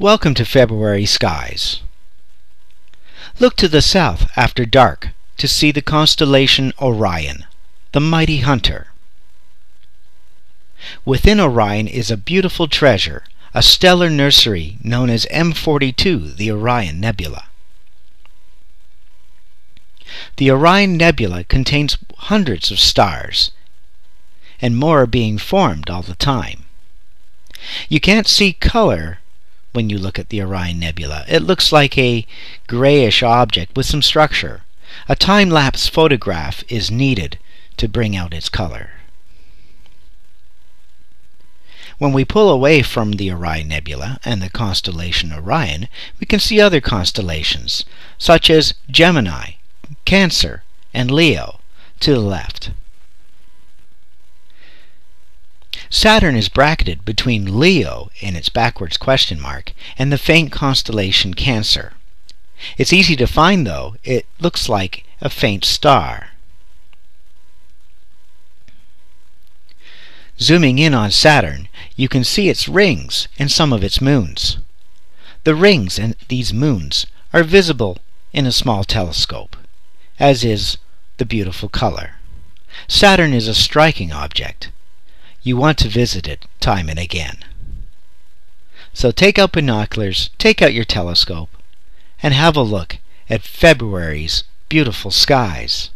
Welcome to February skies. Look to the south after dark to see the constellation Orion, the mighty hunter. Within Orion is a beautiful treasure, a stellar nursery known as M42, the Orion Nebula. The Orion Nebula contains hundreds of stars, and more are being formed all the time. You can't see color when you look at the Orion Nebula. It looks like a grayish object with some structure. A time-lapse photograph is needed to bring out its color. When we pull away from the Orion Nebula and the constellation Orion, we can see other constellations, such as Gemini, Cancer, and Leo, to the left. Saturn is bracketed between Leo in its backwards question mark and the faint constellation Cancer. It's easy to find though, it looks like a faint star. Zooming in on Saturn, you can see its rings and some of its moons. The rings and these moons are visible in a small telescope, as is the beautiful color. Saturn is a striking object you want to visit it time and again. So take out binoculars, take out your telescope, and have a look at February's beautiful skies.